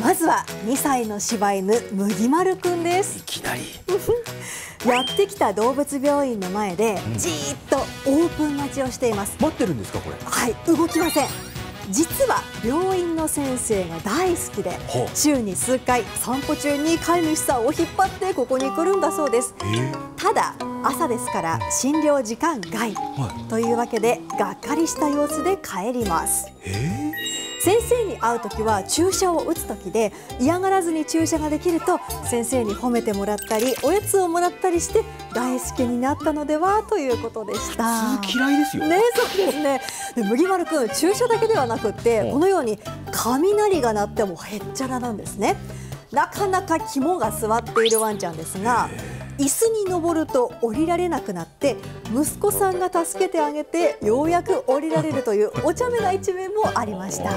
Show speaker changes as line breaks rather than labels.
まずは2歳の柴犬麦丸くんです。
いきなり。
やってきた動物病院の前でじーっとオープン待ちをしています。
待ってるんですかこれ。
はい動きません。実は病院の先生が大好きで週に数回散歩中に飼い主さんを引っ張ってここに来るんだそうです。
え。
ただ朝ですから診療時間外
は
というわけでがっかりした様子で帰ります。
え
先生に会う時は注射を打つ時で嫌がらずに注射ができると先生に褒めてもらったりおやつをもらったりして大好きになったのではということでした。
普通嫌いですよ、
ね、そうですね。で麦丸くん注射だけではなくって
うん
このように雷が鳴ってもへっちゃらなんですね。なかなか肝が据わっているワンちゃんですが椅子に登ると降りられなくなって息子さんが助けてあげてようやく降りられるというお茶目な一面もありました。